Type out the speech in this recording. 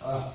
آه